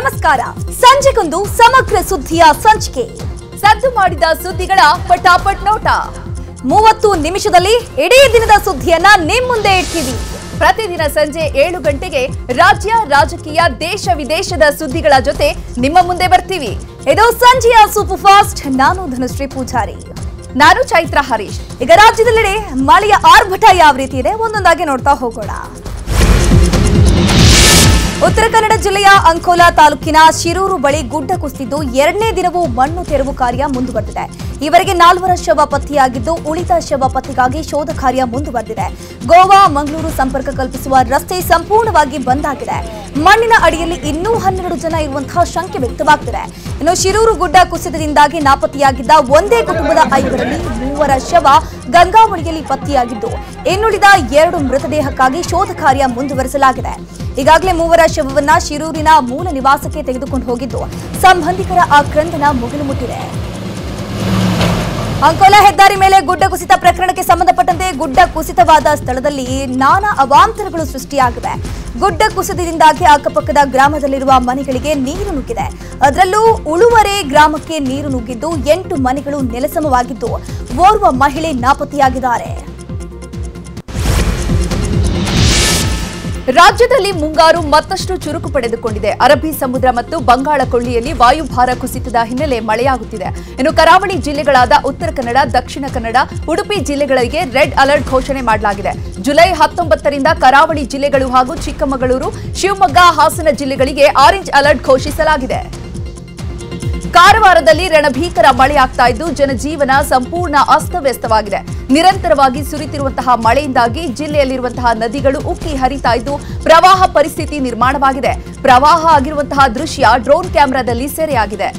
ನಮಸ್ಕಾರ. ಸಂಜೆಗೊಂದು ಸಮಗ್ರ ಸುದ್ದಿಯ ಸಂಚಿಕೆ. ಸದ್ದು ಮಾಡಿದ ಸುದ್ದಿಗಳ ಪಟಾಪಟ್ ನೋಟ. ಮೂವತ್ತು ನಿಮಿಷದಲ್ಲಿ ಇಡೀ ದಿನದ ಸುದ್ದಿಯನ್ನ ನಿಮ್ ಮುಂದೆ ಇಡ್ತೀವಿ. ಪ್ರತಿದಿನ ಸಂಜೆ ಏಳು ಗಂಟೆಗೆ ರಾಜ್ಯ, ರಾಜಕೀಯ, ದೇಶ, ವಿದೇಶದ ಸುದ್ದಿಗಳ ಜೊತೆ ನಿಮ್ಮ ಮುಂದೆ ಬರ್ತೀವಿ. ಇದು ಸಂಜೆಯ ಸೂಪರ್ ಫಾಸ್ಟ್. ನಾನು ಧನುಶ್ರೀ ಪೂಜಾರಿ. ನಾನು ಚೈತ್ರ ಹರೀಶ್. ಈಗ ರಾಜ್ಯದಲ್ಲಿ ಮಳೆಯ ಆರ್ಭಟ ಯಾವ ರೀತಿ ಇದೆ ಒಂದೊಂದಾಗಿ ನೋಡ್ತಾ ಹೋಗೋಣ. ಉತ್ತರ ಕನ್ನಡ ಜಿಲ್ಲೆಯ ಅಂಕೋಲಾ ತಾಲೂಕಿನ ಶಿರೂರು ಬಳಿ ಗುಡ್ಡ ಕುಸಿದಿದ್ದು ಎರಡನೇ ದಿನವೂ ಮಣ್ಣು ತೆರವು ಕಾರ್ಯ ಮುಂದುವರೆದಿದೆ. ಇವರಿಗೆ ನಾಲ್ವರ ಶವ ಪತ್ತೆಯಾಗಿದ್ದು ಉಳಿದ ಶವ ಪತ್ತೆಗಾಗಿ ಶೋಧ ಕಾರ್ಯ ಮುಂದುವರೆದಿದೆ. ಗೋವಾ, ಮಂಗಳೂರು ಸಂಪರ್ಕ ಕಲ್ಪಿಸುವ ರಸ್ತೆ ಸಂಪೂರ್ಣವಾಗಿ ಬಂದ್ ಆಗಿದೆ. ಮಣ್ಣಿನ ಅಡಿಯಲ್ಲಿ ಇನ್ನೂ ಹನ್ನೆರಡು ಜನ ಇರುವಂತಹ ಶಂಕೆ ವ್ಯಕ್ತವಾಗ್ತಿದೆ. ಇನ್ನು ಶಿರೂರು ಗುಡ್ಡ ಕುಸಿತದಿಂದಾಗಿ ನಾಪತ್ತೆಯಾಗಿದ್ದ ಒಂದೇ ಕುಟುಂಬದ ಐವರಲ್ಲಿ ಮೂವರ ಶವ ಗಂಗಾವಳಿಯಲ್ಲಿ ಪತ್ತೆಯಾಗಿದ್ದು, ಇನ್ನುಳಿದ ಎರಡು ಮೃತದೇಹಕ್ಕಾಗಿ ಶೋಧ ಕಾರ್ಯ ಮುಂದುವರೆಸಲಾಗಿದೆ. ಈಗಾಗಲೇ ಮೂವರ ಶವವನ್ನ ಶಿರೂರಿನ ಮೂಲ ನಿವಾಸಕ್ಕೆ ತೆಗೆದುಕೊಂಡು ಹೋಗಿದ್ದು, ಸಂಬಂಧಿಕರ ಆಕ್ರಂದನ ಮುಗಿಲು ಮುಟ್ಟಿದೆ. ಅಂಕೋಲಾ ಹೆದ್ದಾರಿ ಮೇಲೆ ಗುಡ್ಡ ಕುಸಿತ ಪ್ರಕರಣಕ್ಕೆ ಸಂಬಂಧಪಟ್ಟಂತೆ ಗುಡ್ಡ ಕುಸಿತವಾದ ಸ್ಥಳದಲ್ಲಿ ನಾನಾ ಅವಾಂತರಗಳು ಸೃಷ್ಟಿಯಾಗಿವೆ. ಗುಡ್ಡ ಕುಸಿತದಿಂದಾಗಿ ಅಕ್ಕಪಕ್ಕದ ಗ್ರಾಮದಲ್ಲಿರುವ ಮನೆಗಳಿಗೆ ನೀರು ನುಗ್ಗಿದೆ. ಅದರಲ್ಲೂ ಉಳುವರೆ ಗ್ರಾಮಕ್ಕೆ ನೀರು ನುಗ್ಗಿದ್ದು ಎಂಟು ಮನೆಗಳು ನೆಲಸಮವಾಗಿದ್ದು, ಓರ್ವ ಮಹಿಳೆ ನಾಪತ್ತೆಯಾಗಿದ್ದಾರೆ. ರಾಜ್ಯದಲ್ಲಿ ಮುಂಗಾರು ಮತ್ತಷ್ಟು ಚುರುಕು ಪಡೆದುಕೊಂಡಿದೆ. ಅರಬ್ಬಿ ಸಮುದ್ರ ಮತ್ತು ಬಂಗಾಳ ಕೊಳ್ಳಿಯಲ್ಲಿ ವಾಯುಭಾರ ಕುಸಿತದ ಹಿನ್ನೆಲೆ ಮಳೆಯಾಗುತ್ತಿದೆ. ಇನ್ನು ಕರಾವಳಿ ಜಿಲ್ಲೆಗಳಾದ ಉತ್ತರ ಕನ್ನಡ, ದಕ್ಷಿಣ ಕನ್ನಡ, ಉಡುಪಿ ಜಿಲ್ಲೆಗಳಿಗೆ ರೆಡ್ ಅಲರ್ಟ್ ಘೋಷಣೆ ಮಾಡಲಾಗಿದೆ. ಜುಲೈ ಹತ್ತೊಂಬತ್ತರಿಂದ ಕರಾವಳಿ ಜಿಲ್ಲೆಗಳು ಹಾಗೂ ಚಿಕ್ಕಮಗಳೂರು, ಶಿವಮೊಗ್ಗ, ಹಾಸನ ಜಿಲ್ಲೆಗಳಿಗೆ ಆರೆಂಜ್ ಅಲರ್ಟ್ ಘೋಷಿಸಲಾಗಿದೆ. ಕಾರವಾರದಲ್ಲಿ ರಣಭೀಕರ ಮಳೆಯಾಗ್ತಾ ಇದ್ದು ಜನಜೀವನ ಸಂಪೂರ್ಣ ಅಸ್ತವ್ಯಸ್ತವಾಗಿದೆ. ನಿರಂತರವಾಗಿ ಸುರಿತಿರುವಂತಹ ಮಳೆಯಿಂದಾಗಿ ಜಿಲ್ಲೆಯಲ್ಲಿರುವಂತಹ ನದಿಗಳು ಉಕ್ಕಿ ಹರಿತಾ ಇದ್ದು ಪ್ರವಾಹ ಪರಿಸ್ಥಿತಿ ನಿರ್ಮಾಣವಾಗಿದೆ. ಪ್ರವಾಹ ಆಗಿರುವಂತಹ ದೃಶ್ಯ ಡ್ರೋನ್ ಕ್ಯಾಮೆರಾದಲ್ಲಿ ಸೆರೆಯಾಗಿದೆ.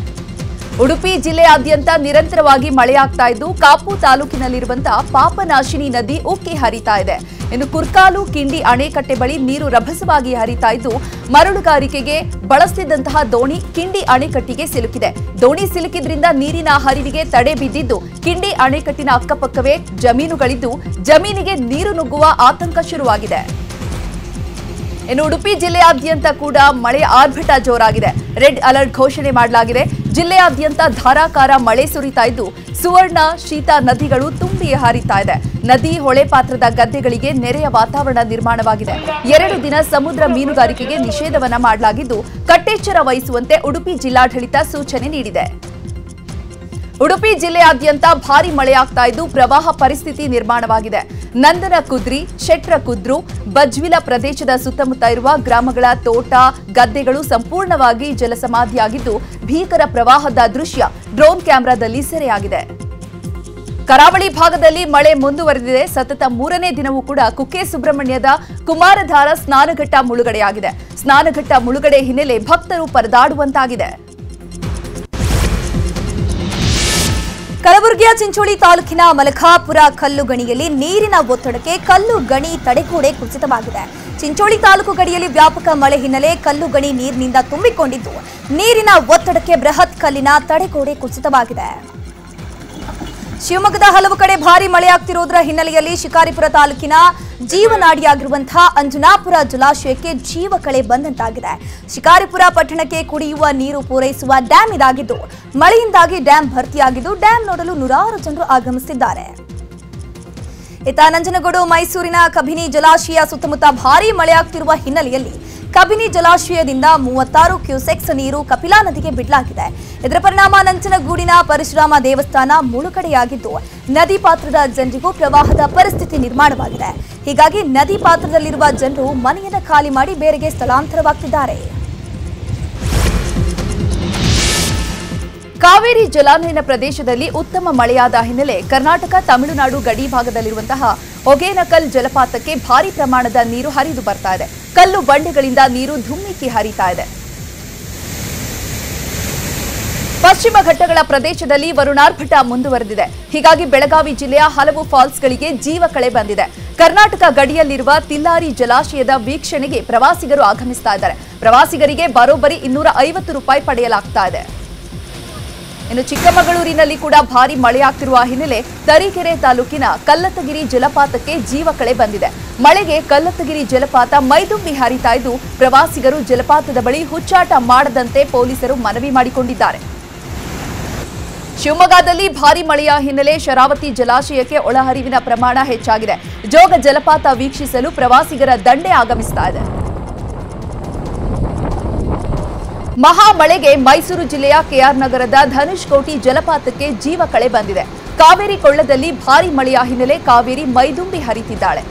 ಉಡುಪಿ ಜಿಲ್ಲೆಯಾದ್ಯಂತ ನಿರಂತರವಾಗಿ ಮಳೆಯಾಗ್ತಾ ಇದ್ದು ಕಾಪು ತಾಲೂಕಿನಲ್ಲಿರುವಂತಹ ಪಾಪನಾಶಿನಿ ನದಿ ಉಕ್ಕಿ ಹರಿತಾ ಇದೆ. ಇನ್ನು ಕುರ್ಕಾಲು, ಕಿಂಡಿ, ಅಣೆಕಟ್ಟೆ ಬಳಿ ನೀರು ರಭಸವಾಗಿ ಹರಿತಾ ಇದ್ದು ಮರಳುಗಾರಿಕೆಗೆ ಬಳಸ್ತಿದ್ದಂತಹ ದೋಣಿ ಕಿಂಡಿ ಅಣೆಕಟ್ಟಿಗೆ ಸಿಲುಕಿದೆ. ದೋಣಿ ಸಿಲುಕಿದ್ರಿಂದ ನೀರಿನ ಹರಿವಿಗೆ ತಡೆ ಬಿದ್ದಿದ್ದು ಕಿಂಡಿ ಅಣೆಕಟ್ಟಿನ ಅಕ್ಕಪಕ್ಕವೇ ಜಮೀನುಗಳಿದ್ದು ಜಮೀನಿಗೆ ನೀರು ನುಗ್ಗುವ ಆತಂಕ ಶುರುವಾಗಿದೆ. ಇನ್ನು ಉಡುಪಿ ಜಿಲ್ಲೆಯಾದ್ಯಂತ ಕೂಡ ಮಳೆ ಆರ್ಭಟ ಜೋರಾಗಿದೆ. ರೆಡ್ ಅಲರ್ಟ್ ಘೋಷಣೆ ಮಾಡಲಾಗಿದೆ. ಜಿಲ್ಲೆಯಾದ್ಯಂತ ಧಾರಾಕಾರ ಮಳೆ ಸುರಿತಾ ಇದ್ದು, ಸುವರ್ಣ, ಶೀತ ನದಿಗಳು ತುಂಬಿ ಹಾರಿತಾ ಇದೆ. ನದಿ ಹೊಳೆ ಪಾತ್ರದ ಗದ್ದೆಗಳಿಗೆ ನೆರೆಯ ವಾತಾವರಣ ನಿರ್ಮಾಣವಾಗಿದೆ. ಎರಡು ದಿನ ಸಮುದ್ರ ಮೀನುಗಾರಿಕೆಗೆ ನಿಷೇಧವನ್ನ ಮಾಡಲಾಗಿದ್ದು, ಕಟ್ಟೆಚ್ಚರ ವಹಿಸುವಂತೆ ಉಡುಪಿ ಜಿಲ್ಲಾಡಳಿತ ಸೂಚನೆ ನೀಡಿದೆ. ಉಡುಪಿ ಜಿಲ್ಲೆಯಾದ್ಯಂತ ಭಾರಿ ಮಳೆಯಾಗ್ತಾ ಇದ್ದು ಪ್ರವಾಹ ಪರಿಸ್ಥಿತಿ ನಿರ್ಮಾಣವಾಗಿದೆ. ನಂದನ ಕುದ್ರಿ, ಶೆಟ್ರ ಕುದ್ರು, ಬಜ್ವಿಲ ಪ್ರದೇಶದ ಸುತ್ತಮುತ್ತ ಇರುವ ಗ್ರಾಮಗಳ ತೋಟ, ಗದ್ದೆಗಳು ಸಂಪೂರ್ಣವಾಗಿ ಜಲಸಮಾಧಿಯಾಗಿದ್ದು ಭೀಕರ ಪ್ರವಾಹದ ದೃಶ್ಯ ಡ್ರೋನ್ ಕ್ಯಾಮೆರಾದಲ್ಲಿ ಸೆರೆಯಾಗಿದೆ. ಕರಾವಳಿ ಭಾಗದಲ್ಲಿ ಮಳೆ ಮುಂದುವರೆದಿದೆ. ಸತತ ಮೂರನೇ ದಿನವೂ ಕೂಡ ಕುಕ್ಕೆ ಸುಬ್ರಹ್ಮಣ್ಯದ ಕುಮಾರಧಾರ ಸ್ನಾನಘಟ್ಟ ಮುಳುಗಡೆಯಾಗಿದೆ. ಸ್ನಾನಘಟ್ಟ ಮುಳುಗಡೆ ಹಿನ್ನೆಲೆ ಭಕ್ತರು ಪರದಾಡುವಂತಾಗಿದೆ. ಕಲಬುರಗಿಯ ಚಿಂಚೋಳಿ ತಾಲೂಕಿನ ಮಲಖಾಪುರ ಕಲ್ಲು ಗಣಿಯಲ್ಲಿ ನೀರಿನ ಒತ್ತಡಕ್ಕೆ ಕಲ್ಲು ಗಣಿ ತಡೆಗೋಡೆ ಕುಸಿತವಾಗಿದೆ. ಚಿಂಚೋಳಿ ತಾಲೂಕು ಗಡಿಯಲ್ಲಿ ವ್ಯಾಪಕ ಮಳೆ ಹಿನ್ನೆಲೆ ಕಲ್ಲು ಗಣಿ ನೀರಿನಿಂದ ತುಂಬಿಕೊಂಡಿದ್ದು. ನೀರಿನ ಒತ್ತಡಕ್ಕೆ ಬೃಹತ್ ಕಲ್ಲಿನ ತಡೆಗೋಡೆ ಕುಸಿತವಾಗಿದೆ. ಶಿವಮೊಗ್ಗದ ಹಲವು ಕಡೆ ಭಾರಿ ಮಳೆಯಾಗ್ತಿರೋದ್ರ ಹಿನ್ನೆಲೆಯಲ್ಲಿ ಶಿಕಾರಿಪುರ ತಾಲೂಕಿನ ಜೀವನಾಡಿಯಾಗಿರುವಂತಹ ಅಂಜನಾಪುರ ಜಲಾಶಯಕ್ಕೆ ಜೀವಕಳೆ ಬಂದಂತಾಗಿದೆ. ಶಿಕಾರಿಪುರ ಪಟ್ಟಣಕ್ಕೆ ಕುಡಿಯುವ ನೀರು ಪೂರೈಸುವ ಡ್ಯಾಂ ಇದಾಗಿದ್ದು, ಮಳೆಯಿಂದಾಗಿ ಡ್ಯಾಂ ಭರ್ತಿಯಾಗಿದ್ದು ಡ್ಯಾಂ ನೋಡಲು ನೂರಾರು ಜನರು ಆಗಮಿಸುತ್ತಿದ್ದಾರೆ. ಇತ್ತ ನಂಜನಗೂಡು ಮೈಸೂರಿನ ಕಬಿನಿ ಜಲಾಶಯ ಸುತ್ತಮುತ್ತ ಭಾರಿ ಮಳೆಯಾಗ್ತಿರುವ ಹಿನ್ನೆಲೆಯಲ್ಲಿ ಕಬಿನಿ ಜಲಾಶಯದಿಂದ ಮೂವತ್ತಾರು ಕ್ಯೂಸೆಕ್ಸ್ ನೀರು ಕಪಿಲಾ ನದಿಗೆ ಬಿಡಲಾಗಿದೆ. ಇದರ ಪರಿಣಾಮ ನಂಚನಗೂಡಿನ ಪರಶುರಾಮ ದೇವಸ್ಥಾನ ಮುಳುಗಡೆಯಾಗಿದ್ದು, ನದಿ ಪಾತ್ರದ ಜನರಿಗೂ ಪ್ರವಾಹದ ಪರಿಸ್ಥಿತಿ ನಿರ್ಮಾಣವಾಗಿದೆ. ಹೀಗಾಗಿ ನದಿ ಪಾತ್ರದಲ್ಲಿರುವ ಜನರು ಮನೆಯನ್ನು ಖಾಲಿ ಮಾಡಿ ಬೇರೆಗೆ ಸ್ಥಳಾಂತರವಾಗ್ತಿದ್ದಾರೆ. ಕಾವೇರಿ ಜಲಾನಯನ ಪ್ರದೇಶದಲ್ಲಿ ಉತ್ತಮ ಮಳೆಯಾದ ಹಿನ್ನೆಲೆ ಕರ್ನಾಟಕ, ತಮಿಳುನಾಡು ಗಡಿ ಭಾಗದಲ್ಲಿರುವಂತಹ ಒಗೇನಕಲ್ ಜಲಪಾತಕ್ಕೆ ಭಾರಿ ಪ್ರಮಾಣದ ನೀರು ಹರಿದು ಬರ್ತಾ ಇದೆ. ಕಲ್ಲು ಬಂಡೆಗಳಿಂದ ನೀರು ಧುಮ್ಮಿಕ್ಕಿ ಹರಿತಾ ಇದೆ. ಪಶ್ಚಿಮ ಘಟ್ಟಗಳ ಪ್ರದೇಶದಲ್ಲಿ ವರುಣಾರ್ಭಟ ಮುಂದುವರೆದಿದೆ. ಹೀಗಾಗಿ ಬೆಳಗಾವಿ ಜಿಲ್ಲೆಯ ಹಲವು ಫಾಲ್ಸ್ಗಳಿಗೆ ಜೀವಕಳೆ ಬಂದಿದೆ. ಕರ್ನಾಟಕ ಗಡಿಯಲ್ಲಿರುವ ತಿಲ್ಲಾರಿ ಜಲಾಶಯದ ವೀಕ್ಷಣೆಗೆ ಪ್ರವಾಸಿಗರು ಆಗಮಿಸ್ತಾ ಇದ್ದಾರೆ. ಪ್ರವಾಸಿಗರಿಗೆ ಬರೋಬ್ಬರಿ ಇನ್ನೂರ ಐವತ್ತು ರೂಪಾಯಿ ಪಡೆಯಲಾಗ್ತಾ ಇದೆ. ಇನ್ನು ಚಿಕ್ಕಮಗಳೂರಿನಲ್ಲಿ ಕೂಡ ಭಾರಿ ಮಳೆಯಾಗ್ತಿರುವ ಹಿನ್ನೆಲೆ ತರೀಕೆರೆ ತಾಲೂಕಿನ ಕಲ್ಲತ್ತಗಿರಿ ಜಲಪಾತಕ್ಕೆ ಜೀವಕಳೆ ಬಂದಿದೆ. ಮಳೆಗೆ ಕಲ್ಲತ್ತಗಿರಿ ಜಲಪಾತ ಮೈದುಂಬಿ ಹರಿತಾ ಇದ್ದು, ಪ್ರವಾಸಿಗರು ಜಲಪಾತದ ಬಳಿ ಹುಚ್ಚಾಟ ಮಾಡದಂತೆ ಪೊಲೀಸರು ಮನವಿ ಮಾಡಿಕೊಂಡಿದ್ದಾರೆ. ಶಿವಮೊಗ್ಗದಲ್ಲಿ ಭಾರಿ ಮಳೆಯ ಹಿನ್ನೆಲೆ ಶರಾವತಿ ಜಲಾಶಯಕ್ಕೆ ಒಳಹರಿವಿನ ಪ್ರಮಾಣ ಹೆಚ್ಚಾಗಿದೆ. ಜೋಗ ಜಲಪಾತ ವೀಕ್ಷಿಸಲು ಪ್ರವಾಸಿಗರ ದಂಡೆ ಆಗಮಿಸ್ತಾ ಮಹಾ ಮಳೆಗೆ ಮೈಸೂರು ಜಿಲ್ಲೆಯ ಕೆಆರ್ ನಗರದ ಧನುಷ್ಕೋಟಿ ಜಲಪಾತಕ್ಕೆ ಜೀವ ಕಳೆ ಬಂದಿದೆ. ಕಾವೇರಿ ಕೊಳ್ಳದಲ್ಲಿ ಭಾರಿ ಮಳೆಯ ಹಿನ್ನೆಲೆ ಕಾವೇರಿ ಮೈದುಂಬಿ ಹರಿತಿದ್ದಾಳೆ.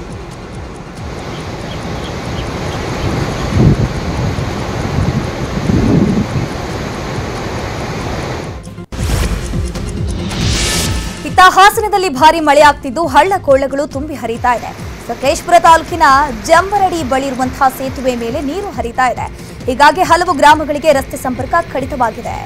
ಇತ್ತ ಹಾಸನದಲ್ಲಿ ಭಾರಿ ಮಳೆ ಆಗ್ತಿದ್ದು ಹಳ್ಳ ಕೊಳ್ಳಗಳು ತುಂಬಿ ಹರಿತಾ ಇದೆ. ಸಕಲೇಶ್ಪುರ ತಾಲೂಕಿನ ಜಂಬರಡಿ ಬಳಿ ಇರುವಂತಹ ಸೇತುವೆ ಮೇಲೆ ನೀರು ಹರಿತಾ ಇದೆ. ಹೀಗಾಗಿ ಹಲವು ಗ್ರಾಮಗಳಿಗೆ ರಸ್ತೆ ಸಂಪರ್ಕ ಕಡಿತವಾಗಿದೆ.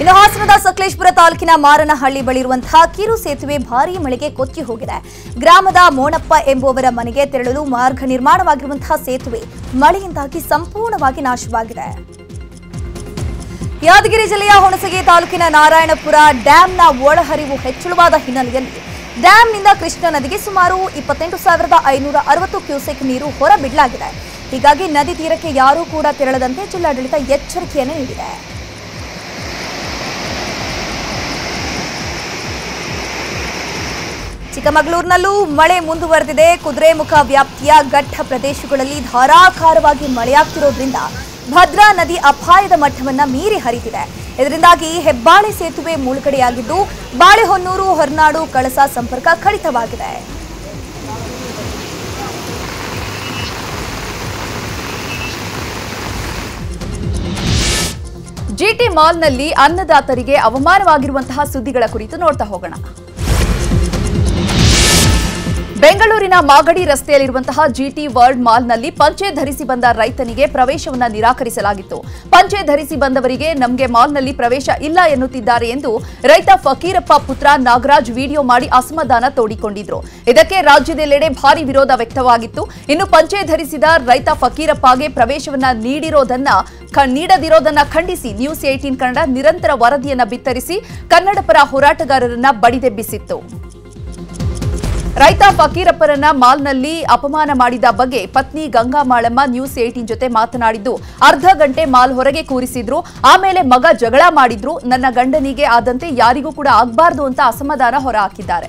ಇನ್ನು ಹಾಸನದ ಸಕಲೇಶ್ಪುರ ತಾಲೂಕಿನ ಮಾರನಹಳ್ಳಿ ಬಳಿ ಇರುವಂತಹ ಕಿರು ಸೇತುವೆ ಭಾರೀ ಮಳೆಗೆ ಕೊಚ್ಚಿ ಹೋಗಿದೆ. ಗ್ರಾಮದ ಮೋಣಪ್ಪ ಎಂಬುವವರ ಮನೆಗೆ ತೆರಳಲು ಮಾರ್ಗ ನಿರ್ಮಾಣವಾಗಿರುವಂತಹ ಸೇತುವೆ ಮಳೆಯಿಂದಾಗಿ ಸಂಪೂರ್ಣವಾಗಿ ನಾಶವಾಗಿದೆ. ಯಾದಗಿರಿ ಜಿಲ್ಲೆಯ ಹುಣಸಗಿ ತಾಲೂಕಿನ ನಾರಾಯಣಪುರ ಡ್ಯಾಂನ ಒಳಹರಿವು ಹೆಚ್ಚಳವಾದ ಹಿನ್ನೆಲೆಯಲ್ಲಿ ಡ್ಯಾಂನಿಂದ ಕೃಷ್ಣಾ ನದಿಗೆ ಸುಮಾರು ಇಪ್ಪತ್ತೆಂಟು ಸಾವಿರದ ಐನೂರ ಅರವತ್ತು ಕ್ಯೂಸೆಕ್ ನೀರು ಹೊರಬಿಡಲಾಗಿದೆ. ಹೀಗಾಗಿ ನದಿ ತೀರಕ್ಕೆ ಯಾರೂ ಕೂಡ ತೆರಳದಂತೆ ಜಿಲ್ಲಾಡಳಿತ ಎಚ್ಚರಿಕೆಯನ್ನು ನೀಡಿದೆ. ಚಿಕ್ಕಮಗಳೂರಿನಲ್ಲೂ ಮಳೆ ಮುಂದುವರೆದಿದೆ. ಕುದುರೆಮುಖ ವ್ಯಾಪ್ತಿಯ ಘಟ್ಟ ಪ್ರದೇಶಗಳಲ್ಲಿ ಧಾರಾಕಾರವಾಗಿ ಮಳೆಯಾಗ್ತಿರೋದ್ರಿಂದ ಭದ್ರಾ ನದಿ ಅಪಾಯದ ಮಟ್ಟವನ್ನ ಮೀರಿ ಹರಿತಿದೆ ಇದರಿಂದಾಗಿ ಹೆಬ್ಬಾಳೆ ಸೇತುವೆ ಮುಳುಗಡೆಯಾಗಿದ್ದು, ಬಾಳೆಹೊನ್ನೂರು, ಹೊರನಾಡು ಕಳಸ ಸಂಪರ್ಕ ಕಡಿತವಾಗಿದೆ. ಜಿಟಿ ಮಾಲ್ನಲ್ಲಿ ಅನ್ನದಾತರಿಗೆ ಅವಮಾನವಾಗಿರುವಂತಹ ಸುದ್ದಿಗಳ ಕುರಿತು ನೋಡ್ತಾ ಹೋಗೋಣ. ಬೆಂಗಳೂರಿನ ಮಾಗಡಿ ರಸ್ತೆಯಲ್ಲಿರುವಂತಹ ಜಿಟಿ ವರ್ಲ್ಡ್ ಮಾಲ್ನಲ್ಲಿ ಪಂಚೆ ಧರಿಸಿ ಬಂದ ರೈತನಿಗೆ ಪ್ರವೇಶವನ್ನು ನಿರಾಕರಿಸಲಾಗಿತ್ತು. ಪಂಚೆ ಧರಿಸಿ ಬಂದವರಿಗೆ ನಮಗೆ ಮಾಲ್ನಲ್ಲಿ ಪ್ರವೇಶ ಇಲ್ಲ ಎನ್ನುತ್ತಿದ್ದಾರೆ ಎಂದು ರೈತ ಫಕೀರಪ್ಪ ಪುತ್ರ ನಾಗರಾಜ್ ವಿಡಿಯೋ ಮಾಡಿ ಅಸಮಾಧಾನ ತೋಡಿಕೊಂಡಿದ್ರು. ಇದಕ್ಕೆ ರಾಜ್ಯದೆಲ್ಲೆಡೆ ಭಾರಿ ವಿರೋಧ ವ್ಯಕ್ತವಾಗಿತ್ತು. ಇನ್ನು ಪಂಚೆ ಧರಿಸಿದ ರೈತ ಫಕೀರಪ್ಪಗೆ ಪ್ರವೇಶವನ್ನು ನೀಡಿರೋದನ್ನ ನೀಡದಿರೋದನ್ನ ಖಂಡಿಸಿ ನ್ಯೂಸ್ ಏಟೀನ್ ಕನ್ನಡ ನಿರಂತರ ವರದಿಯನ್ನ ಬಿತ್ತರಿಸಿ ಕನ್ನಡ ಪರ ಹೋರಾಟಗಾರರನ್ನ ಬಡಿದೆಬ್ಬಿಸಿತ್ತು. ರೈತ ಫಕೀರಪ್ಪರನ್ನ ಮಾಲ್ನಲ್ಲಿ ಅಪಮಾನ ಮಾಡಿದ ಬಗ್ಗೆ ಪತ್ನಿ ಗಂಗಾ ಮಾಳಮ್ಮ ನ್ಯೂಸ್ ಏಟೀನ್ ಜೊತೆ ಮಾತನಾಡಿದ್ದು, ಅರ್ಧ ಗಂಟೆ ಮಾಲ್ ಹೊರಗೆ ಕೂರಿಸಿದ್ರು, ಆಮೇಲೆ ಮಗ ಜಗಳ ಮಾಡಿದ್ರು, ನನ್ನ ಗಂಡನಿಗೆ ಆದಂತೆ ಯಾರಿಗೂ ಕೂಡ ಆಗ್ಬಾರ್ದು ಅಂತ ಅಸಮಾಧಾನ ಹೊರಹಾಕಿದ್ದಾರೆ.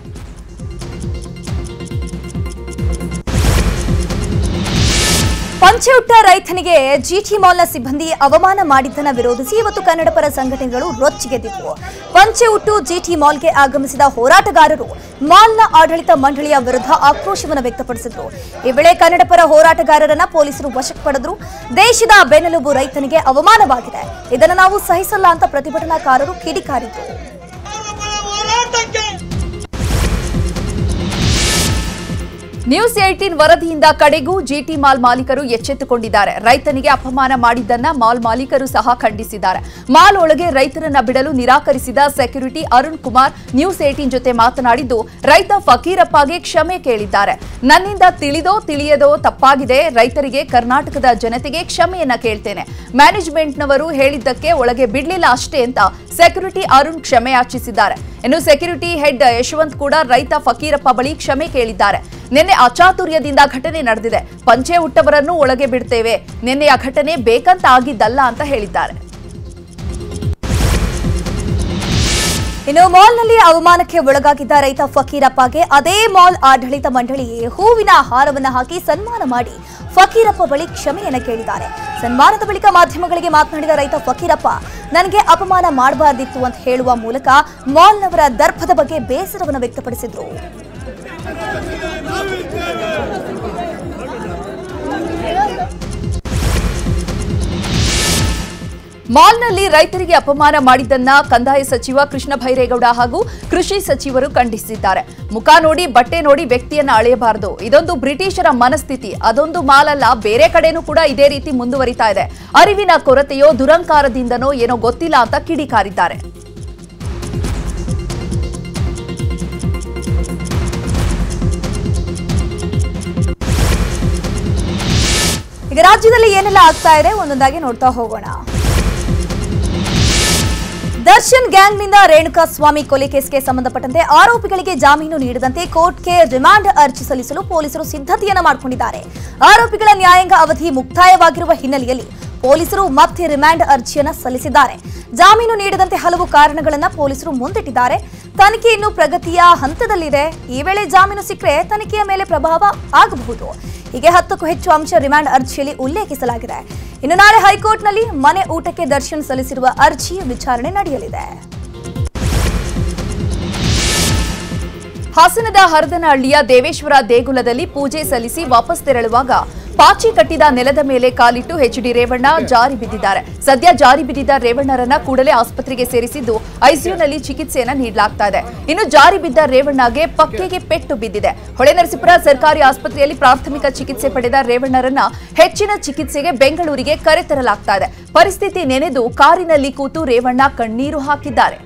ಪಂಚೆ ಉಟ್ಟ ರೈತನಿಗೆ ಜಿಟಿ ಮಾಲ್ನ ಸಿಬ್ಬಂದಿ ಅವಮಾನ ಮಾಡಿದ್ದನ್ನು ವಿರೋಧಿಸಿ ಇವತ್ತು ಕನ್ನಡ ಪರ ಸಂಘಟನೆಗಳು ರೊಚ್ಚಿಗೆದ್ದಿದ್ದವು ಪಂಚೆ ಉಟ್ಟು ಜಿಟಿ ಮಾಲ್ಗೆ ಆಗಮಿಸಿದ ಹೋರಾಟಗಾರರು ಮಾಲ್ನ ಆಡಳಿತ ಮಂಡಳಿಯ ವಿರುದ್ಧ ಆಕ್ರೋಶವನ್ನು ವ್ಯಕ್ತಪಡಿಸಿದ್ರು. ಈ ವೇಳೆ ಕನ್ನಡ ಪರ ಹೋರಾಟಗಾರರನ್ನ ಪೊಲೀಸರು ವಶಕ್ಕೆ ಪಡೆದ್ರು. ದೇಶದ ಬೆನ್ನೆಲುಬು ರೈತನಿಗೆ ಅವಮಾನವಾಗಿದೆ. ಇದನ್ನು ನಾವು ಸಹಿಸಲ್ಲ ಅಂತ ಪ್ರತಿಭಟನಾಕಾರರು ಕಿಡಿಕಾರಿದ್ರು. ನ್ಯೂಸ್ ಏಟೀನ್ ವರದಿಯಿಂದ ಕಡೆಗೂ ಜಿಟಿ ಮಾಲ್ ಮಾಲೀಕರು ಎಚ್ಚೆತ್ತುಕೊಂಡಿದ್ದಾರೆ. ರೈತನಿಗೆ ಅಪಮಾನ ಮಾಡಿದ್ದನ್ನ ಮಾಲ್ ಮಾಲೀಕರು ಸಹ ಖಂಡಿಸಿದ್ದಾರೆ. ಮಾಲ್ ಒಳಗೆ ರೈತರನ್ನ ಬಿಡಲು ನಿರಾಕರಿಸಿದ security Arun Kumar news eighteen ಜೊತೆ ಮಾತನಾಡಿದ್ದು, ರೈತ ಫಕೀರಪ್ಪಗೆ ಕ್ಷಮೆ ಕೇಳಿದ್ದಾರೆ. ನನ್ನಿಂದ ತಿಳಿದೋ ತಿಳಿಯದೋ ತಪ್ಪಾಗಿದೆ. ರೈತರಿಗೆ ಕರ್ನಾಟಕದ ಜನತೆಗೆ ಕ್ಷಮೆಯನ್ನ ಕೇಳ್ತೇನೆ. ಮ್ಯಾನೇಜ್ಮೆಂಟ್ನವರು ಹೇಳಿದ್ದಕ್ಕೆ ಒಳಗೆ ಬಿಡ್ಲಿಲ್ಲ ಅಷ್ಟೇ ಅಂತ ಸೆಕ್ಯೂರಿಟಿ ಅರುಣ್ ಕ್ಷಮೆ ಯಾಚಿಸಿದ್ದಾರೆ. ಇನ್ನು ಸೆಕ್ಯೂರಿಟಿ ಹೆಡ್ ಯಶವಂತ್ ಕೂಡ ರೈತ ಫಕೀರಪ್ಪ ಬಳಿ ಕ್ಷಮೆ ಕೇಳಿದ್ದಾರೆ. ನಿನ್ನೆ ಅಚಾತುರ್ಯದಿಂದ ಘಟನೆ ನಡೆದಿದೆ. ಪಂಚೆ ಉಟ್ಟವರನ್ನು ಒಳಗೆ ಬಿಡ್ತೇವೆ. ನಿನ್ನೆಯ ಘಟನೆ ಬೇಕಂತ ಆಗಿದ್ದಲ್ಲ ಅಂತ ಹೇಳಿದ್ದಾರೆ. ಇನ್ನು ಮಾಲ್ನಲ್ಲಿ ಅವಮಾನಕ್ಕೆ ಒಳಗಾಗಿದ್ದ ರೈತ ಫಕೀರಪ್ಪಗೆ ಅದೇ ಮಾಲ್ ಆಡಳಿತ ಮಂಡಳಿ ಹೂವಿನ ಹಾರವನ್ನು ಹಾಕಿ ಸನ್ಮಾನ ಮಾಡಿ ಫಕೀರಪ್ಪ ಬಳಿ ಕ್ಷಮೆಯನ್ನು ಕೇಳಿದ್ದಾರೆ. ಸನ್ಮಾನದ ಬಳಿಕ ಮಾಧ್ಯಮಗಳಿಗೆ ಮಾತನಾಡಿದ ರೈತ ಫಕೀರಪ್ಪ, ನನಗೆ ಅಪಮಾನ ಮಾಡಬಾರ್ದಿತ್ತು ಅಂತ ಹೇಳುವ ಮೂಲಕ ಮಾಲ್ನವರ ದರ್ಪದ ಬಗ್ಗೆ ಬೇಸರವನ್ನು ವ್ಯಕ್ತಪಡಿಸಿದ್ರು. ಮಾಲ್ನಲ್ಲಿ ರೈತರಿಗೆ ಅಪಮಾನ ಮಾಡಿದ್ದನ್ನ ಕಂದಾಯ ಸಚಿವ ಕೃಷ್ಣ ಭೈರೇಗೌಡ ಹಾಗೂ ಕೃಷಿ ಸಚಿವರು ಖಂಡಿಸಿದ್ದಾರೆ. ಮುಖ ನೋಡಿ, ಬಟ್ಟೆ ನೋಡಿ ವ್ಯಕ್ತಿಯನ್ನ ಅಳೆಯಬಾರದು. ಇದೊಂದು ಬ್ರಿಟಿಷರ ಮನಸ್ಥಿತಿ. ಅದೊಂದು ಮಾಲ್ ಅಲ್ಲ ಬೇರೆ ಕಡೆನೂ ಕೂಡ ಇದೇ ರೀತಿ ಮುಂದುವರಿತಾ ಇದೆ. ಅರಿವಿನ ಕೊರತೆಯೋ, ದುರಂಕಾರದಿಂದನೋ ಏನೋ ಗೊತ್ತಿಲ್ಲ ಅಂತ ಕಿಡಿಕಾರಿದ್ದಾರೆ. ರಾಜ್ಯದಲ್ಲಿ ಏನೆಲ್ಲ ಆಗ್ತಾ ಇದೆ ಒಂದೊಂದಾಗಿ ನೋಡ್ತಾ ಹೋಗೋಣ. ದರ್ಶನ್ ಗ್ಯಾಂಗ್ನಿಂದ ರೇಣುಕಾ ಸ್ವಾಮಿ ಕೊಲೆ ಕೇಸ್ಗೆ ಸಂಬಂಧಪಟ್ಟಂತೆ ಆರೋಪಿಗಳಿಗೆ ಜಾಮೀನು ನೀಡದಂತೆ ಕೋರ್ಟ್ಗೆ ರಿಮಾಂಡ್ ಅರ್ಜಿ ಸಲ್ಲಿಸಲು ಪೊಲೀಸರು ಸಿದ್ಧತೆಯನ್ನು ಮಾಡಿಕೊಂಡಿದ್ದಾರೆ. ಆರೋಪಿಗಳ ನ್ಯಾಯಾಂಗ ಅವಧಿ ಮುಕ್ತಾಯವಾಗಿರುವ ಹಿನ್ನೆಲೆಯಲ್ಲಿ ಪೊಲೀಸರು ಮತ್ತೆ ರಿಮಾಂಡ್ ಅರ್ಜಿಯನ್ನು ಸಲ್ಲಿಸಿದ್ದಾರೆ. ಜಾಮೀನು ನೀಡದಂತೆ ಹಲವು ಕಾರಣಗಳನ್ನು ಪೊಲೀಸರು ಮುಂದಿಟ್ಟಿದ್ದಾರೆ. ತನಿಖೆ ಇನ್ನು ಪ್ರಗತಿಯ ಹಂತದಲ್ಲಿದೆ. ಈ ವೇಳೆ ಜಾಮೀನು ಸಿಕ್ಕರೆ ತನಿಖೆಯ ಮೇಲೆ ಪ್ರಭಾವ ಆಗಬಹುದು. ಹೀಗೆ ಹತ್ತಕ್ಕೂ ಹೆಚ್ಚು ಅಂಶ ರಿಮ್ಯಾಂಡ್ ಅರ್ಜಿಯಲ್ಲಿ ಉಲ್ಲೇಖಿಸಲಾಗಿದೆ. ಇನ್ನು ನಾಳೆ ಹೈಕೋರ್ಟ್ನಲ್ಲಿ ಮನೆ ಊಟಕ್ಕೆ ದರ್ಶನ್ ಸಲ್ಲಿಸಿರುವ ಅರ್ಜಿ ವಿಚಾರಣೆ ನಡೆಯಲಿದೆ. ಹಾಸನದ ಹರದನಹಳ್ಳಿಯ ದೇವೇಶ್ವರ ದೇಗುಲದಲ್ಲಿ ಪೂಜೆ ಸಲ್ಲಿಸಿ ವಾಪಸ್ ತೆರಳುವಾಗ ಪಾಚಿ ಕಟ್ಟಿದ ನೆಲದ ಮೇಲೆ ಕಾಲಿಟ್ಟು ಎಚ್ಡಿ ರೇವಣ್ಣ ಜಾರಿ ಬಿದ್ದಿದ್ದಾರೆ. ಸದ್ಯ ಜಾರಿ ಬಿದ್ದಿದ್ದ ರೇವಣ್ಣರನ್ನ ಕೂಡಲೇ ಆಸ್ಪತ್ರೆಗೆ ಸೇರಿಸಿದ್ದು ಐಸಿಯುನಲ್ಲಿ ಚಿಕಿತ್ಸೆಯನ್ನ ನೀಡಲಾಗ್ತಾ ಇದೆ. ಇನ್ನು ಜಾರಿ ಬಿದ್ದ ರೇವಣ್ಣಗೆ ಪಕ್ಕೆಗೆ ಪೆಟ್ಟು ಬಿದ್ದಿದೆ. ಹೊಳೆನರಸೀಪುರ ಸರ್ಕಾರಿ ಆಸ್ಪತ್ರೆಯಲ್ಲಿ ಪ್ರಾಥಮಿಕ ಚಿಕಿತ್ಸೆ ಪಡೆದ ರೇವಣ್ಣರನ್ನ ಹೆಚ್ಚಿನ ಚಿಕಿತ್ಸೆಗೆ ಬೆಂಗಳೂರಿಗೆ ಕರೆತರಲಾಗ್ತಾ ಇದೆ. ಪರಿಸ್ಥಿತಿ ನೆನೆದು ಕಾರಿನಲ್ಲಿ ಕೂತು ರೇವಣ್ಣ ಕಣ್ಣೀರು ಹಾಕಿದ್ದಾರೆ.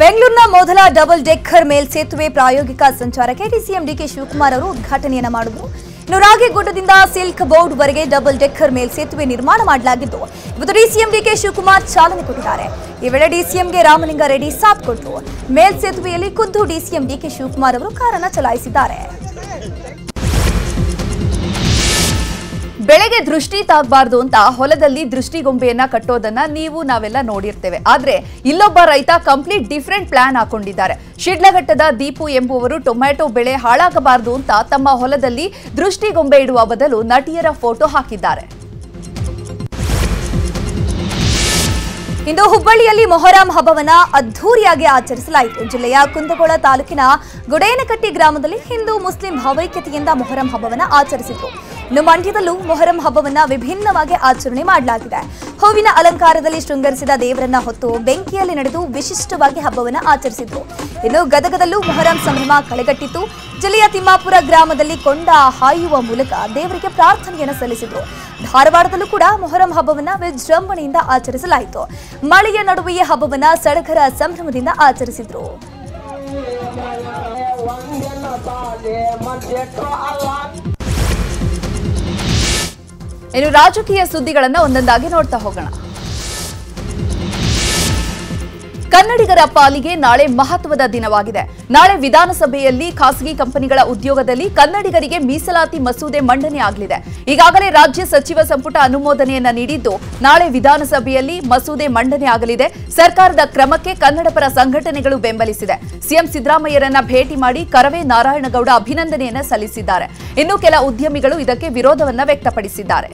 ಬೆಂಗಳೂರಿನ ಮೊದಲ ಡಬಲ್ ಡೆಕ್ಕರ್ ಮೇಲ್ಸೇತುವೆ ಪ್ರಾಯೋಗಿಕ ಸಂಚಾರಕ್ಕೆ ಡಿಸಿಎಂ ಡಿಕೆ ಶಿವಕುಮಾರ್ ಅವರು ಉದ್ಘಾಟನೆಯನ್ನು ಮಾಡಿದರು. ಇನ್ನು ರಾಗಿಗುಡ್ಡದಿಂದ ಸಿಲ್ಕ್ ಬೋರ್ಡ್ ವರೆಗೆ ಡಬಲ್ ಡೆಕ್ಕರ್ ಮೇಲ್ಸೇತುವೆ ನಿರ್ಮಾಣ ಮಾಡಲಾಗಿದ್ದು, ಇವತ್ತು ಡಿಸಿಎಂ ಡಿಕೆ ಶಿವಕುಮಾರ್ ಚಾಲನೆ ಕೊಟ್ಟಿದ್ದಾರೆ. ಈ ವೇಳೆ ಡಿಸಿಎಂಗೆ ರಾಮಲಿಂಗಾರೆಡ್ಡಿ ಸಾಥ್ ಕೊಟ್ಟರು ಮೇಲ್ಸೇತುವೆಯಲ್ಲಿ ಖುದ್ದು ಡಿಸಿಎಂ ಡಿಕೆ ಶಿವಕುಮಾರ್ ಅವರು ಕಾರನ್ನು ಚಲಾಯಿಸಿದ್ದಾರೆ. ಬೆಳೆಗೆ ದೃಷ್ಟಿ ತಾಗಬಾರ್ದು ಅಂತ ಹೊಲದಲ್ಲಿ ದೃಷ್ಟಿಗೊಂಬೆಯನ್ನ ಕಟ್ಟೋದನ್ನ ನೀವು ನಾವೆಲ್ಲ ನೋಡಿರ್ತೇವೆ. ಆದ್ರೆ ಇಲ್ಲೊಬ್ಬ ರೈತ ಕಂಪ್ಲೀಟ್ ಡಿಫ್ರೆಂಟ್ ಪ್ಲಾನ್ ಹಾಕೊಂಡಿದ್ದಾರೆ. ಶಿಡ್ಲಘಟ್ಟದ ದೀಪು ಎಂಬುವರು ಟೊಮ್ಯಾಟೊ ಬೆಳೆ ಹಾಳಾಗಬಾರದು ಅಂತ ತಮ್ಮ ಹೊಲದಲ್ಲಿ ದೃಷ್ಟಿಗೊಂಬೆ ಇಡುವ ಬದಲು ನಟಿಯರ ಫೋಟೋ ಹಾಕಿದ್ದಾರೆ. ಇಂದು ಹುಬ್ಬಳ್ಳಿಯಲ್ಲಿ ಮೊಹರಂ ಹಬ್ಬವನ್ನು ಅದ್ಧೂರಿಯಾಗಿ ಆಚರಿಸಲಾಯಿತು. ಜಿಲ್ಲೆಯ ಕುಂದಗೋಳ ತಾಲೂಕಿನ ಗುಡೇನಕಟ್ಟಿ ಗ್ರಾಮದಲ್ಲಿ ಹಿಂದೂ ಮುಸ್ಲಿಂ ಭಾವೈಕ್ಯತೆಯಿಂದ ಮೊಹರಂ ಹಬ್ಬವನ್ನು ಆಚರಿಸಿತು. ಇನ್ನು ಮಂಡ್ಯದಲ್ಲೂ ಮೊಹರಂ ಹಬ್ಬವನ್ನ ವಿಭಿನ್ನವಾಗಿ ಆಚರಣೆ ಮಾಡಲಾಗಿದೆ ಹೂವಿನ ಅಲಂಕಾರದಲ್ಲಿ ಶೃಂಗರಿಸಿದ ದೇವರನ್ನ ಹೊತ್ತು ಬೆಂಕಿಯಲ್ಲಿ ನಡೆದು ವಿಶಿಷ್ಟವಾಗಿ ಹಬ್ಬವನ್ನ ಆಚರಿಸಿದ್ರು ಇನ್ನು ಗದಗದಲ್ಲೂ ಮೊಹರಂ ಸಂಭ್ರಮ ಕಳೆಗಟ್ಟಿತ್ತು ಜಿಲ್ಲೆಯ ತಿಮ್ಮಾಪುರ ಗ್ರಾಮದಲ್ಲಿ ಕೊಂಡ ಹಾಯುವ ಮೂಲಕ ದೇವರಿಗೆ ಪ್ರಾರ್ಥನೆಯನ್ನು ಸಲ್ಲಿಸಿದ್ರು ಧಾರವಾಡದಲ್ಲೂ ಕೂಡ ಮೊಹರಂ ಹಬ್ಬವನ್ನ ವಿಜೃಂಭಣೆಯಿಂದ ಆಚರಿಸಲಾಯಿತು ಮಳೆಯ ನಡುವೆಯೇ ಹಬ್ಬವನ್ನ ಸಡಗರ ಸಂಭ್ರಮದಿಂದ ಆಚರಿಸಿದ್ರು ಇನ್ನು ರಾಜಕೀಯ ಸುದ್ದಿಗಳನ್ನ ಒಂದೊಂದಾಗಿ ನೋಡ್ತಾ ಹೋಗೋಣ. ಕನ್ನಡಿಗರ ಪಾಲಿಗೆ ನಾಳೆ ಮಹತ್ವದ ದಿನವಾಗಿದೆ. ನಾಳೆ ವಿಧಾನಸಭೆಯಲ್ಲಿ ಖಾಸಗಿ ಕಂಪನಿಗಳ ಉದ್ಯೋಗದಲ್ಲಿ ಕನ್ನಡಿಗರಿಗೆ ಮೀಸಲಾತಿ ಮಸೂದೆ ಮಂಡನೆ ಆಗಲಿದೆ. ಈಗಾಗಲೇ ರಾಜ್ಯ ಸಚಿವ ಸಂಪುಟ ಅನುಮೋದನೆಯನ್ನ ನೀಡಿದ್ದು, ನಾಳೆ ವಿಧಾನಸಭೆಯಲ್ಲಿ ಮಸೂದೆ ಮಂಡನೆ ಆಗಲಿದೆ. ಸರ್ಕಾರದ ಕ್ರಮಕ್ಕೆ ಕನ್ನಡಪರ ಸಂಘಟನೆಗಳು ಬೆಂಬಲಿಸಿದೆ. ಸಿಎಂ ಸಿದ್ದರಾಮಯ್ಯರನ್ನ ಭೇಟಿ ಮಾಡಿ ಕರವೇ ನಾರಾಯಣಗೌಡ ಅಭಿನಂದನೆಯನ್ನ ಸಲ್ಲಿಸಿದ್ದಾರೆ. ಇನ್ನು ಕೆಲ ಉದ್ಯಮಿಗಳು ಇದಕ್ಕೆ ವಿರೋಧವನ್ನ ವ್ಯಕ್ತಪಡಿಸಿದ್ದಾರೆ.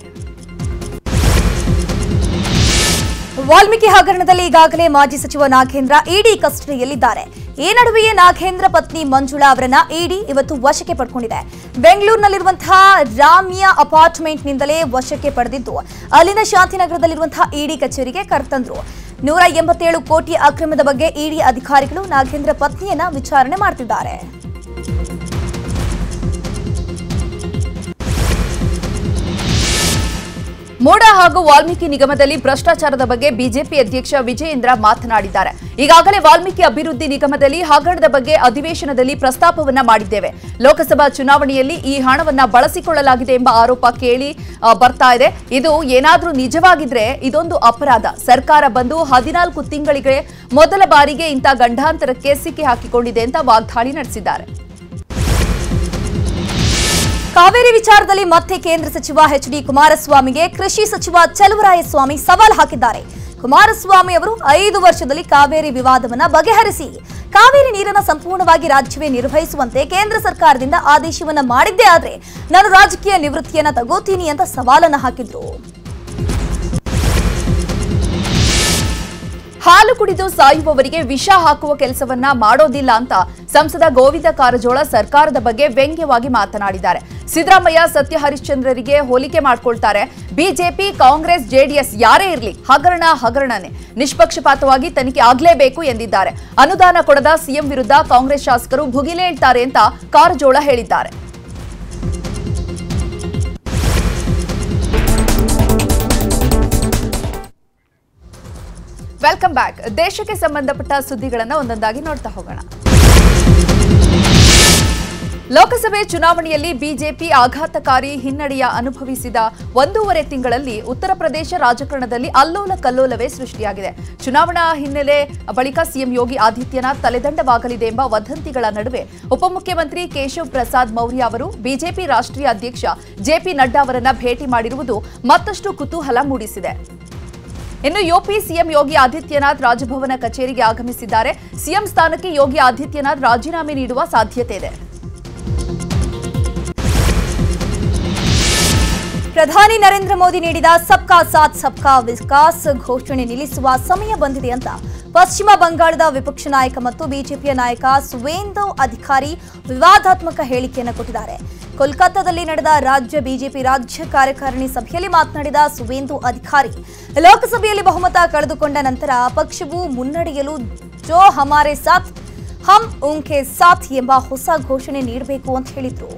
ವಾಲ್ಮೀಕಿ ಹಗರಣದಲ್ಲಿ ಈಗಾಗಲೇ ಮಾಜಿ ಸಚಿವ ನಾಗೇಂದ್ರ ಇಡಿ ಕಸ್ಟಡಿಯಲ್ಲಿದ್ದಾರೆ. ಈ ನಡುವೆಯೇ ನಾಗೇಂದ್ರ ಪತ್ನಿ ಮಂಜುಳಾ ಅವರನ್ನ ಇಡಿ ಇವತ್ತು ವಶಕ್ಕೆ ಪಡ್ಕೊಂಡಿದೆ. ಬೆಂಗಳೂರಿನಲ್ಲಿರುವಂತಹ ಅಪಾರ್ಟ್ಮೆಂಟ್ ಅಪಾರ್ಟ್ಮೆಂಟ್ನಿಂದಲೇ ವಶಕ್ಕೆ ಪಡೆದಿದ್ದು, ಅಲ್ಲಿನ ಶಾಂತಿನಗರದಲ್ಲಿರುವಂತಹ ಇಡಿ ಕಚೇರಿಗೆ ಕರೆತಂದ್ರು. ನೂರ ಎಂಬತ್ತೇಳು ಕೋಟಿ ಅಕ್ರಮದ ಬಗ್ಗೆ ಇಡಿ ಅಧಿಕಾರಿಗಳು ನಾಗೇಂದ್ರ ಪತ್ನಿಯನ್ನ ವಿಚಾರಣೆ ಮಾಡ್ತಿದ್ದಾರೆ. ಮೋಡ ಹಾಗೂ ವಾಲ್ಮೀಕಿ ನಿಗಮದಲ್ಲಿ ಭ್ರಷ್ಟಾಚಾರದ ಬಗ್ಗೆ ಬಿಜೆಪಿ ಅಧ್ಯಕ್ಷ ವಿಜಯೇಂದ್ರ ಮಾತನಾಡಿದ್ದಾರೆ. ಈಗಾಗಲೇ ವಾಲ್ಮೀಕಿ ಅಭಿವೃದ್ಧಿ ನಿಗಮದಲ್ಲಿ ಹಗರಣದ ಬಗ್ಗೆ ಅಧಿವೇಶನದಲ್ಲಿ ಪ್ರಸ್ತಾಪವನ್ನ ಮಾಡಿದ್ದೇವೆ. ಲೋಕಸಭಾ ಚುನಾವಣೆಯಲ್ಲಿ ಈ ಹಣವನ್ನ ಬಳಸಿಕೊಳ್ಳಲಾಗಿದೆ ಎಂಬ ಆರೋಪ ಕೇಳಿ ಬರ್ತಾ ಇದೆ. ಇದು ಏನಾದರೂ ನಿಜವಾಗಿದ್ರೆ ಇದೊಂದು ಅಪರಾಧ. ಸರ್ಕಾರ ಬಂದು ಹದಿನಾಲ್ಕು ತಿಂಗಳಿಗೆ ಮೊದಲ ಬಾರಿಗೆ ಇಂಥ ಗಂಡಾಂತರಕ್ಕೆ ಸಿಕ್ಕಿ ಹಾಕಿಕೊಂಡಿದೆ ಅಂತ ವಾಗ್ದಾಳಿ ನಡೆಸಿದ್ದಾರೆ. ಕಾವೇರಿ ವಿಚಾರದಲ್ಲಿ ಮತ್ತೆ ಕೇಂದ್ರ ಸಚಿವ ಎಚ್ ಡಿ ಕುಮಾರಸ್ವಾಮಿಗೆ ಕೃಷಿ ಸಚಿವ ಚಲುವರಾಯಸ್ವಾಮಿ ಸವಾಲ್ ಹಾಕಿದ್ದಾರೆ. ಕುಮಾರಸ್ವಾಮಿ ಅವರು ಐದು ವರ್ಷದಲ್ಲಿ ಕಾವೇರಿ ವಿವಾದವನ್ನ ಬಗೆಹರಿಸಿ, ಕಾವೇರಿ ನೀರನ್ನ ಸಂಪೂರ್ಣವಾಗಿ ರಾಜ್ಯವೇ ನಿರ್ವಹಿಸುವಂತೆ ಕೇಂದ್ರ ಸರ್ಕಾರದಿಂದ ಆದೇಶವನ್ನ ಮಾಡಿದ್ದೇ ಆದ್ರೆ ನಾನು ರಾಜಕೀಯ ನಿವೃತ್ತಿಯನ್ನ ತಗೋತೀನಿ ಅಂತ ಸವಾಲನ್ನು ಹಾಕಿದ್ರು. ಹಾಲು ಕುಡಿದು ಸಾಯುವವರಿಗೆ ವಿಷ ಹಾಕುವ ಕೆಲಸವನ್ನ ಮಾಡೋದಿಲ್ಲ ಅಂತ ಸಂಸದ ಗೋವಿಂದ ಕಾರಜೋಳ ಸರ್ಕಾರದ ಬಗ್ಗೆ ವ್ಯಂಗ್ಯವಾಗಿ ಮಾತನಾಡಿದ್ದಾರೆ. ಸಿದ್ದರಾಮಯ್ಯ, ಸತ್ಯ ಹರಿಶ್ಚಂದ್ರರಿಗೆ ಹೋಲಿಕೆ ಮಾಡ್ಕೊಳ್ತಾರೆ. ಬಿಜೆಪಿ, ಕಾಂಗ್ರೆಸ್, ಜೆಡಿಎಸ್ ಯಾರೇ ಇರಲಿ, ಹಗರಣ ಹಗರಣನೇ. ನಿಷ್ಪಕ್ಷಪಾತವಾಗಿ ತನಿಖೆ ಆಗ್ಲೇಬೇಕು ಎಂದಿದ್ದಾರೆ. ಅನುದಾನ ಕೊಡದ ಸಿಎಂ ವಿರುದ್ಧ ಕಾಂಗ್ರೆಸ್ ಶಾಸಕರು ಭುಗಿಲೇಳ್ತಾರೆ ಅಂತ ಕಾರಜೋಳ ಹೇಳಿದ್ದಾರೆ. ವೆಲ್ಕಮ್ ಬ್ಯಾಕ್ ದೇಶಕ್ಕೆ ಸಂಬಂಧಪಟ್ಟ ಸುದ್ದಿಗಳನ್ನು ಒಂದೊಂದಾಗಿ ನೋಡ್ತಾ ಹೋಗೋಣ. ಲೋಕಸಭೆ ಚುನಾವಣೆಯಲ್ಲಿ ಬಿಜೆಪಿ ಆಘಾತಕಾರಿ ಹಿನ್ನಡೆಯ ಅನುಭವಿಸಿದ ಒಂದೂವರೆ ತಿಂಗಳಲ್ಲಿ ಉತ್ತರ ಪ್ರದೇಶ ರಾಜಕಾರಣದಲ್ಲಿ ಅಲ್ಲೋಲ ಕಲ್ಲೋಲವೇ ಸೃಷ್ಟಿಯಾಗಿದೆ. ಚುನಾವಣಾ ಹಿನ್ನೆಲೆ ಬಳಿಕ ಸಿಎಂ ಯೋಗಿ ಆದಿತ್ಯನಾಥ್ ತಲೆದಂಡವಾಗಲಿದೆ ಎಂಬ ವದಂತಿಗಳ ನಡುವೆ ಉಪಮುಖ್ಯಮಂತ್ರಿ ಕೇಶವ್ ಪ್ರಸಾದ್ ಮೌರ್ಯ ಅವರು ಬಿಜೆಪಿ ರಾಷ್ಟ್ರೀಯ ಅಧ್ಯಕ್ಷ ಜೆಪಿ ನಡ್ಡಾ ಅವರನ್ನ ಭೇಟಿ ಮಾಡಿರುವುದು ಮತ್ತಷ್ಟು ಕುತೂಹಲ ಮೂಡಿಸಿದೆ. ಇನ್ನು ಯುಪಿ ಸಿಎಂ ಯೋಗಿ ಆದಿತ್ಯನಾಥ್ ರಾಜಭವನ ಕಚೇರಿಗೆ ಆಗಮಿಸಿದ್ದಾರೆ. ಸಿಎಂ ಸ್ಥಾನಕ್ಕೆ ಯೋಗಿ ಆದಿತ್ಯನಾಥ್ ರಾಜೀನಾಮೆ ನೀಡುವ ಸಾಧ್ಯತೆ ಇದೆ. ಪ್ರಧಾನಿ ನರೇಂದ್ರ ಮೋದಿ ನೀಡಿದ ಸಬ್ಕಾ ಸಾಥ್, ಸಬ್ಕಾ ವಿಕಾಸ್ ಘೋಷಣೆ ನಿಲ್ಲಿಸುವ ಸಮಯ ಬಂದಿದೆ ಅಂತ ಪಶ್ಚಿಮ ಬಂಗಾಳದ ವಿಪಕ್ಷ ನಾಯಕ ಮತ್ತು ಬಿಜೆಪಿಯ ನಾಯಕ ಸುವೇಂದು ಅಧಿಕಾರಿ ವಿವಾದಾತ್ಮಕ ಹೇಳಿಕೆಯನ್ನು ಕೊಟ್ಟಿದ್ದಾರೆ. ಕೋಲ್ಕತ್ತಾದಲ್ಲಿ ನಡೆದ ರಾಜ್ಯ ಬಿಜೆಪಿ ರಾಜ್ಯ ಕಾರ್ಯಕಾರಿಣಿ ಸಭೆಯಲ್ಲಿ ಮಾತನಾಡಿದ ಸುವೇಂದು ಅಧಿಕಾರಿ, ಲೋಕಸಭೆಯಲ್ಲಿ ಬಹುಮತ ಕಳೆದುಕೊಂಡ ನಂತರ ಪಕ್ಷವು ಮುನ್ನಡೆಯಲು ಜೋ ಹಮಾರೆ ಸಾಥ್, ಹಮ್ ಉಂಕೆ ಸಾಥ್ ಎಂಬ ಹೊಸ ಘೋಷಣೆ ನೀಡಬೇಕು ಅಂತ ಹೇಳಿದ್ರು.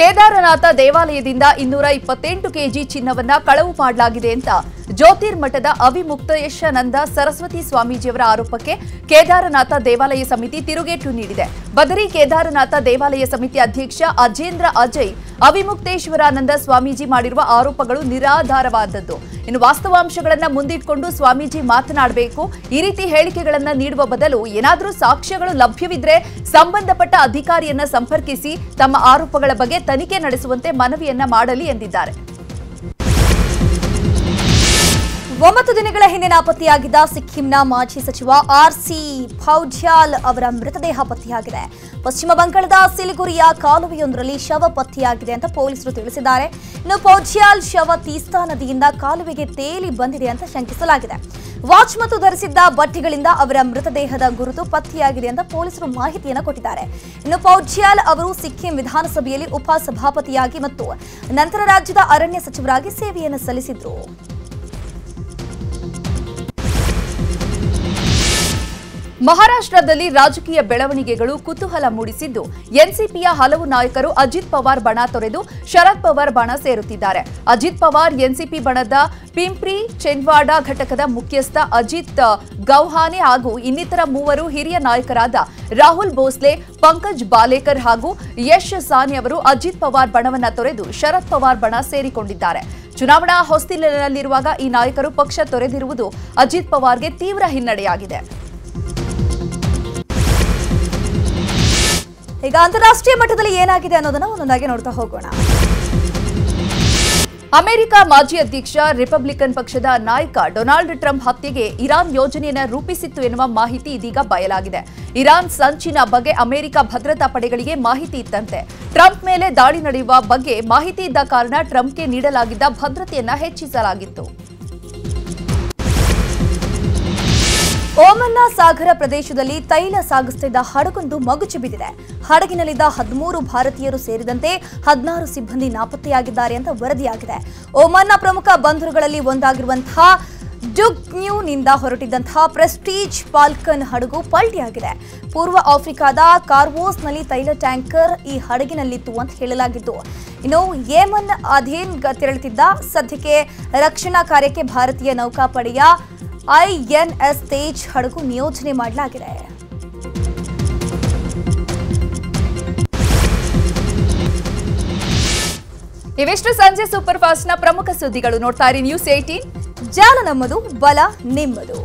ಕೇದಾರನಾಥ ದೇವಾಲಯದಿಂದ ಇನ್ನೂರ ಇಪ್ಪತ್ತೆಂಟು ಕೆಜಿ ಚಿನ್ನವನ್ನ ಕಳವು ಮಾಡಲಾಗಿದೆ ಅಂತ ಜ್ಯೋತಿರ್ಮಠದ ಅವಿಮುಕ್ತೇಶಾನಂದ ಸರಸ್ವತಿ ಸ್ವಾಮೀಜಿಯವರ ಆರೋಪಕ್ಕೆ ಕೇದಾರನಾಥ ದೇವಾಲಯ ಸಮಿತಿ ತಿರುಗೇಟು ನೀಡಿದೆ. ಬದರಿ ಕೇದಾರನಾಥ ದೇವಾಲಯ ಸಮಿತಿ ಅಧ್ಯಕ್ಷ ಅಜೇಂದ್ರ ಅಜಯ್, ಅವಿಮುಕ್ತೇಶ್ವರಾನಂದ ಸ್ವಾಮೀಜಿ ಮಾಡಿರುವ ಆರೋಪಗಳು ನಿರಾಧಾರವಾದದ್ದು. ಇನ್ನು ವಾಸ್ತವಾಂಶಗಳನ್ನ ಮುಂದಿಟ್ಕೊಂಡು ಸ್ವಾಮೀಜಿ ಮಾತನಾಡಬೇಕು. ಈ ರೀತಿ ಹೇಳಿಕೆಗಳನ್ನ ನೀಡುವ ಬದಲು ಏನಾದರೂ ಸಾಕ್ಷ್ಯಗಳು ಲಭ್ಯವಿದ್ರೆ ಸಂಬಂಧಪಟ್ಟ ಅಧಿಕಾರಿಯನ್ನ ಸಂಪರ್ಕಿಸಿ ತಮ್ಮ ಆರೋಪಗಳ ಬಗ್ಗೆ ತನಿಖೆ ನಡೆಸುವಂತೆ ಮನವಿಯನ್ನ ಮಾಡಲಿ ಎಂದಿದ್ದಾರೆ. ಒಂಬತ್ತು ದಿನಗಳ ಹಿಂದೆ ನಾಪತ್ತೆಯಾಗಿದ್ದ ಸಿಕ್ಕಿಂನ ಮಾಜಿ ಸಚಿವ ಆರ್ ಸಿ ಫೌಜ್ಯಾಲ್ ಅವರ ಮೃತದೇಹ ಪತ್ತೆಯಾಗಿದೆ. ಪಶ್ಚಿಮ ಬಂಗಾಳದ ಸಿಲಿಗುರಿಯ ಕಾಲುವೆಯೊಂದರಲ್ಲಿ ಶವ ಪತ್ತೆಯಾಗಿದೆ ಅಂತ ಪೊಲೀಸರು ತಿಳಿಸಿದ್ದಾರೆ. ಇನ್ನು ಫೌಜ್ಯಾಲ್ ಶವ ತೀಸ್ತಾ ನದಿಯಿಂದ ಕಾಲುವೆಗೆ ತೇಲಿ ಬಂದಿದೆ ಅಂತ ಶಂಕಿಸಲಾಗಿದೆ. ವಾಚ್ ಮತ್ತು ಧರಿಸಿದ್ದ ಬಟ್ಟೆಗಳಿಂದ ಅವರ ಮೃತದೇಹದ ಗುರುತು ಪತ್ತೆಯಾಗಿದೆ ಅಂತ ಪೊಲೀಸರು ಮಾಹಿತಿಯನ್ನು ಕೊಟ್ಟಿದ್ದಾರೆ. ಇನ್ನು ಫೌಜ್ಯಾಲ್ ಅವರು ಸಿಕ್ಕಿಂ ವಿಧಾನಸಭೆಯಲ್ಲಿ ಉಪಸಭಾಪತಿಯಾಗಿ ಮತ್ತು ನಂತರ ರಾಜ್ಯದ ಅರಣ್ಯ ಸಚಿವರಾಗಿ ಸೇವೆಯನ್ನು ಸಲ್ಲಿಸಿದ್ರು. ಮಹಾರಾಷ್ಟ್ರದಲ್ಲಿ ರಾಜಕೀಯ ಬೆಳವಣಿಗೆಗಳು ಕುತೂಹಲ ಮೂಡಿಸಿದ್ದು, ಎನ್ಸಿಪಿಯ ಹಲವು ನಾಯಕರು ಅಜಿತ್ ಪವಾರ್ ಬಣ ತೊರೆದು ಶರದ್ ಪವಾರ್ ಬಣ ಸೇರುತ್ತಿದ್ದಾರೆ. ಅಜಿತ್ ಪವಾರ್ ಎನ್ಸಿಪಿ ಬಣದ ಪಿಂಪ್ರಿ ಚೆನ್ವಾಡ ಘಟಕದ ಮುಖ್ಯಸ್ಥ ಅಜಿತ್ ಗೌಹಾನೆ ಹಾಗೂ ಇನ್ನಿತರ ಮೂವರು ಹಿರಿಯ ನಾಯಕರಾದ ರಾಹುಲ್ ಭೋಸ್ಲೆ, ಪಂಕಜ್ ಬಾಲೇಕರ್ ಹಾಗೂ ಯಶ್ ಸಾನಿ ಅವರು ಅಜಿತ್ ಪವಾರ್ ಬಣವನ್ನ ತೊರೆದು ಶರದ್ ಪವಾರ್ ಬಣ ಸೇರಿಕೊಂಡಿದ್ದಾರೆ. ಚುನಾವಣಾ ಹೊಸ್ತಿಲಿನಲ್ಲಿರುವಾಗ ಈ ನಾಯಕರು ಪಕ್ಷ ತೊರೆದಿರುವುದು ಅಜಿತ್ ಪವಾರ್ಗೆ ತೀವ್ರ ಹಿನ್ನಡೆಯಾಗಿದೆ. ಈಗ ಅಂತಾರಾಷ್ಟ್ರೀಯ ಮಟ್ಟದಲ್ಲಿ ಏನಾಗಿದೆ ಅನ್ನೋದನ್ನ ಒಂದೊಂದಾಗಿ ನೋಡ್ತಾ ಹೋಗೋಣ. ಅಮೆರಿಕ ಮಾಜಿ ಅಧ್ಯಕ್ಷ ರಿಪಬ್ಲಿಕನ್ ಪಕ್ಷದ ನಾಯಕ ಡೊನಾಲ್ಡ್ ಟ್ರಂಪ್ ಹತ್ಯೆಗೆ ಇರಾನ್ ಯೋಜನೆಯನ್ನು ರೂಪಿಸಿತ್ತು ಎನ್ನುವ ಮಾಹಿತಿ ಇದೀಗ ಬಯಲಾಗಿದೆ. ಇರಾನ್ ಸಂಚಿನ ಬಗ್ಗೆ ಅಮೆರಿಕ ಭದ್ರತಾ ಪಡೆಗಳಿಗೆ ಮಾಹಿತಿ ಇತ್ತಂತೆ. ಟ್ರಂಪ್ ಮೇಲೆ ದಾಳಿ ನಡೆಯುವ ಬಗ್ಗೆ ಮಾಹಿತಿ ಇದ್ದ ಕಾರಣ ಟ್ರಂಪ್ಗೆ ನೀಡಲಾಗಿದ್ದ ಭದ್ರತೆಯನ್ನ ಹೆಚ್ಚಿಸಲಾಗಿತ್ತು. ಓಮನ್ನ ಸಾಗರ ಪ್ರದೇಶದಲ್ಲಿ ತೈಲ ಸಾಗಿಸುತ್ತಿದ್ದ ಹಡಗೊಂದು ಮಗುಚಿ ಬಿದ್ದಿದೆ ಹಡಗಿನಲ್ಲಿದ್ದ ಹದಿಮೂರು ಭಾರತೀಯರು ಸೇರಿದಂತೆ ಹದಿನಾರು ಸಿಬ್ಬಂದಿ ನಾಪತ್ತೆಯಾಗಿದ್ದಾರೆ ಅಂತ ವರದಿಯಾಗಿದೆ. ಓಮನ್ನ ಪ್ರಮುಖ ಬಂದರುಗಳಲ್ಲಿ ಒಂದಾಗಿರುವಂತಹ ಡುಗ್ನ್ಯೂನಿಂದ ಹೊರಟಿದ್ದಂತಹ ಪ್ರೆಸ್ಟೀಜ್ ಪಾಲ್ಕನ್ ಹಡಗು ಪಲ್ಟಿಯಾಗಿದೆ. ಪೂರ್ವ ಆಫ್ರಿಕಾದ ಕಾರ್ವೋಸ್ನಲ್ಲಿ ತೈಲ ಟ್ಯಾಂಕರ್ ಈ ಹಡಗಿನಲ್ಲಿತ್ತು ಅಂತ ಹೇಳಲಾಗಿತ್ತು ಇನ್ನು ಯೇಮನ್ ಅಧೀನ್ ತೆರಳುತ್ತಿದ್ದ ಸದ್ಯಕ್ಕೆ ರಕ್ಷಣಾ ಕಾರ್ಯಕ್ಕೆ ಭಾರತೀಯ ನೌಕಾಪಡೆಯ ಐಎನ್ಎಸ್ ತೇಜ್ ಹಡಗು ನಿಯೋಜನೆ ಮಾಡಲಾಗಿದೆ. ಇವೆಷ್ಟು ಸಂಜೆ ಸೂಪರ್ ಫಾಸ್ಟ್ನ ಪ್ರಮುಖ ಸುದ್ದಿಗಳು ನೋಡ್ತಾ ಇರಿ ನ್ಯೂಸ್ ಏಟೀನ್ ಜಾಲ ನಮ್ಮದು, ಬಲ ನಿಮ್ಮದು.